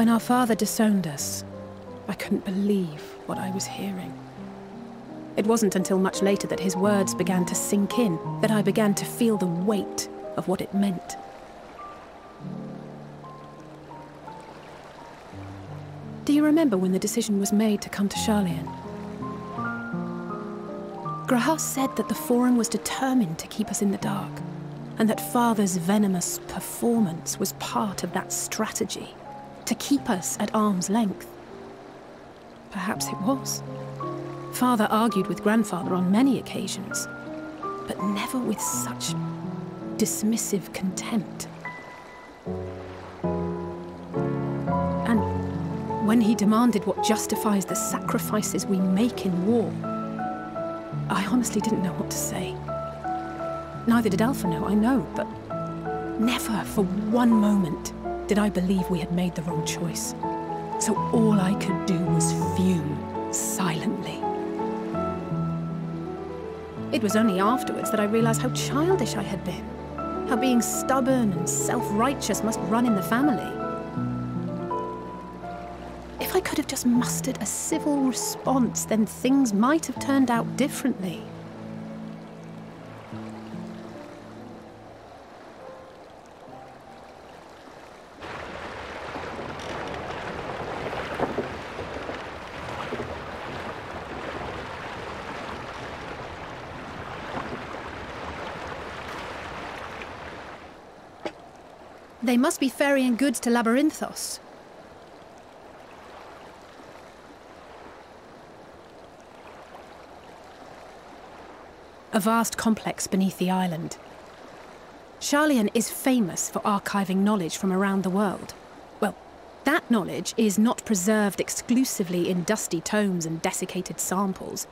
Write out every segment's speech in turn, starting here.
When our father disowned us, I couldn't believe what I was hearing. It wasn't until much later that his words began to sink in that I began to feel the weight of what it meant. Do you remember when the decision was made to come to Sharlayan? G'raha said that the Forum was determined to keep us in the dark, and that Father's venomous performance was part of that strategy to keep us at arm's length. Perhaps it was. Father argued with grandfather on many occasions, but never with such dismissive contempt. And when he demanded what justifies the sacrifices we make in war, I honestly didn't know what to say. Neither did Alphinaud, I know, but never for one moment did I believe we had made the wrong choice. So all I could do was fume silently. It was only afterwards that I realized how childish I had been. How being stubborn and self-righteous must run in the family. If I could have just mustered a civil response, then things might have turned out differently. They must be ferrying goods to Labyrinthos. A vast complex beneath the island. Sharlayan is famous for archiving knowledge from around the world. Well, that knowledge is not preserved exclusively in dusty tomes and desiccated samples.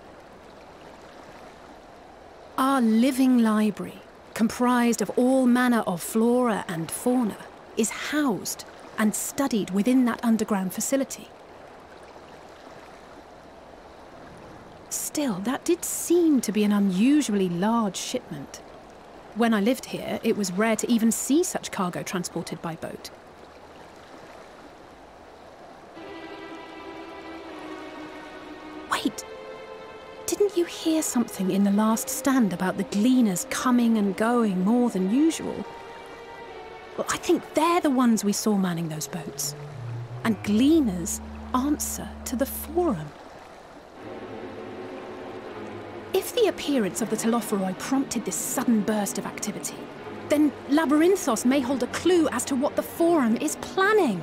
Our living library comprised of all manner of flora and fauna, is housed and studied within that underground facility. Still, that did seem to be an unusually large shipment. When I lived here, it was rare to even see such cargo transported by boat. Wait! Didn't you hear something in the last stand about the gleaners coming and going more than usual? Well, I think they're the ones we saw manning those boats. And gleaners answer to the Forum. If the appearance of the Telophoroi prompted this sudden burst of activity, then Labyrinthos may hold a clue as to what the Forum is planning.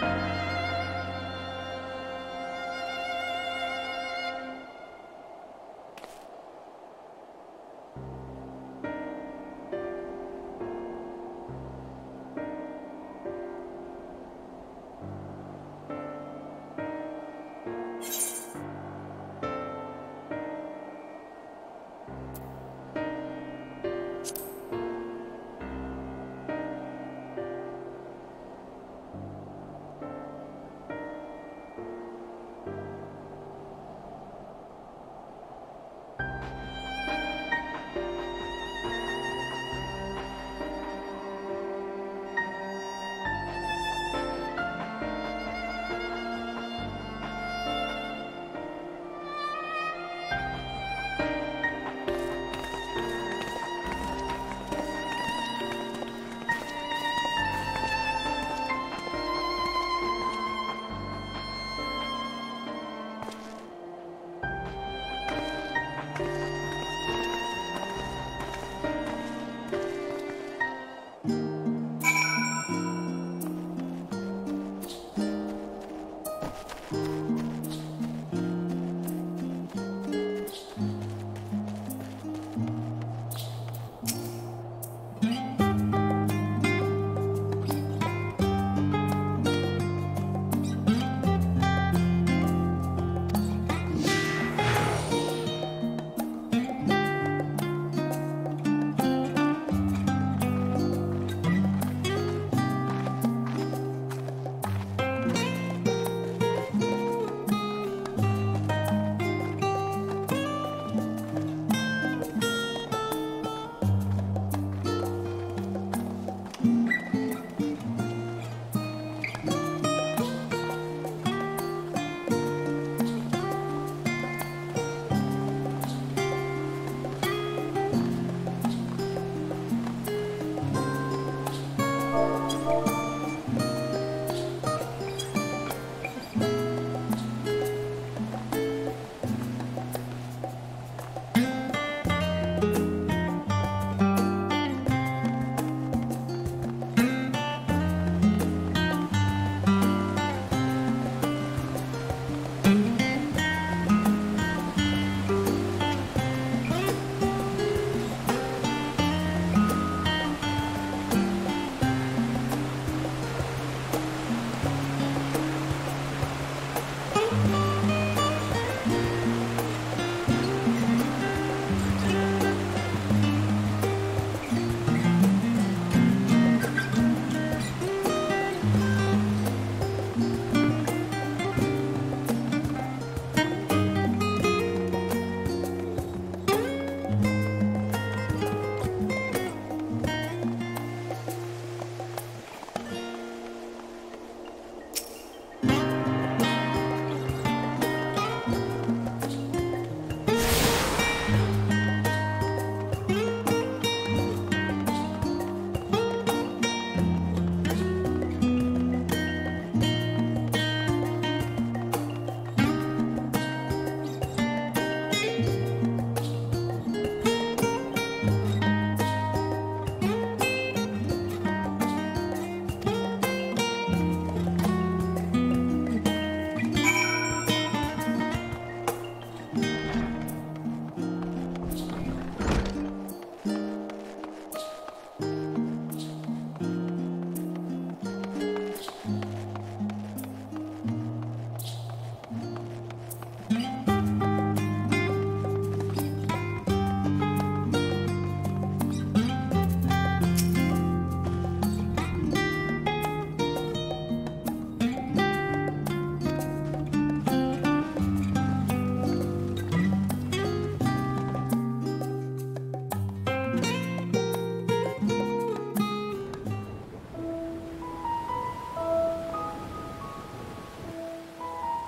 Bye.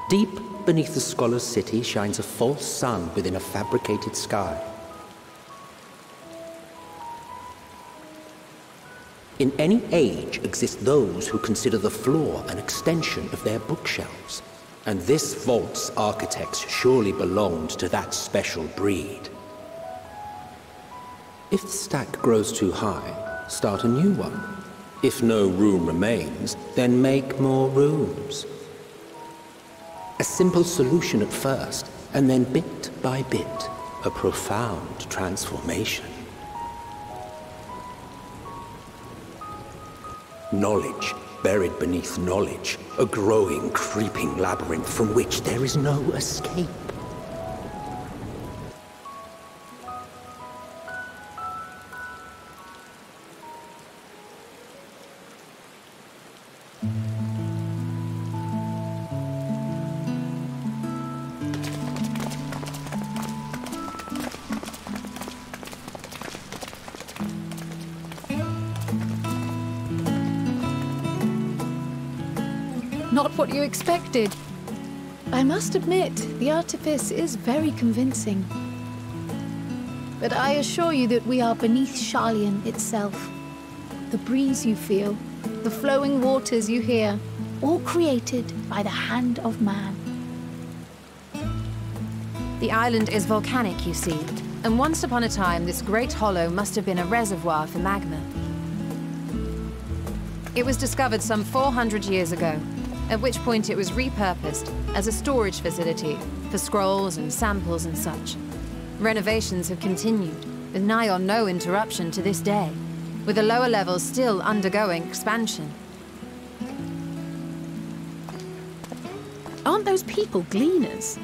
Deep beneath the scholar's city shines a false sun within a fabricated sky. In any age exist those who consider the floor an extension of their bookshelves, and this vault's architects surely belonged to that special breed. If the stack grows too high, start a new one. If no room remains, then make more rooms. A simple solution at first, and then bit by bit, a profound transformation. Knowledge buried beneath knowledge, a growing, creeping labyrinth from which there is no escape. Admit, the artifice is very convincing. But I assure you that we are beneath Sharlayan itself. The breeze you feel, the flowing waters you hear, all created by the hand of man. The island is volcanic, you see, and once upon a time this great hollow must have been a reservoir for magma. It was discovered some 400 years ago, at which point it was repurposed as a storage facility for scrolls and samples and such. Renovations have continued, with nigh on no interruption to this day, with the lower levels still undergoing expansion. Aren't those people gleaners?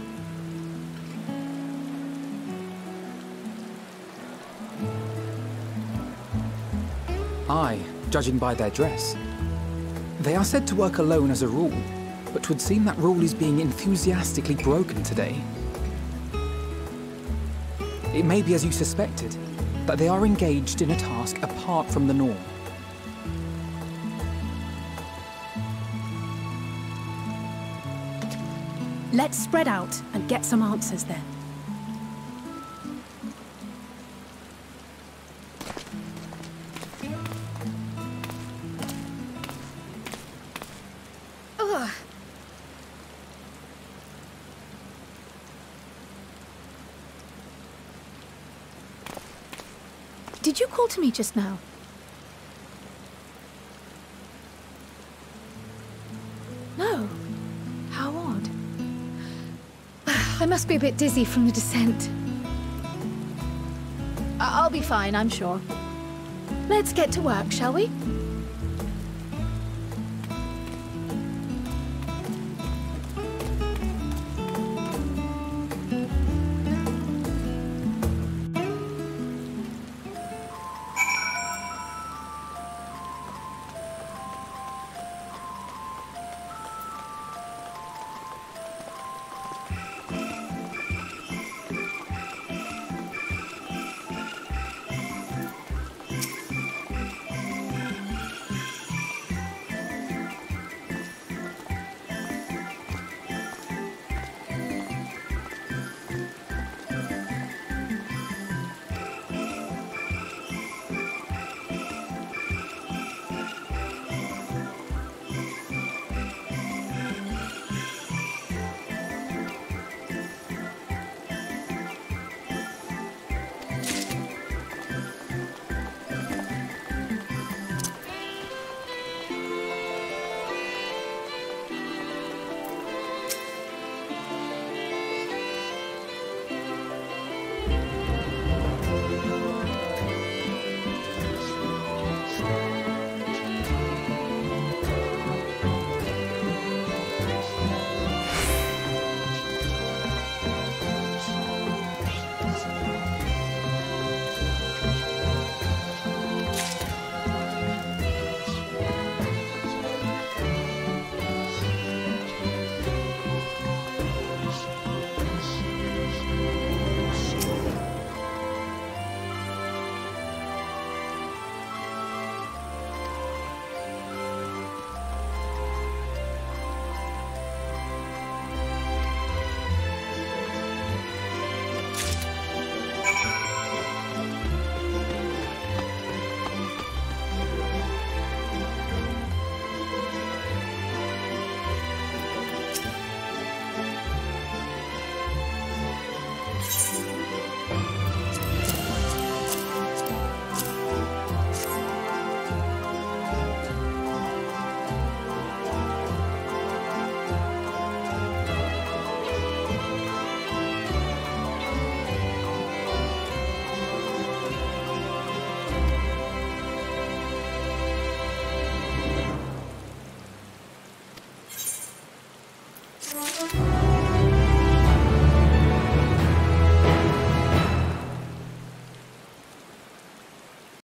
Aye, judging by their dress. They are said to work alone as a rule, but 'twould seem that rule is being enthusiastically broken today. It may be as you suspected, that they are engaged in a task apart from the norm. Let's spread out and get some answers then. To me just now? No. How odd. I must be a bit dizzy from the descent. I'll be fine, I'm sure. Let's get to work, shall we?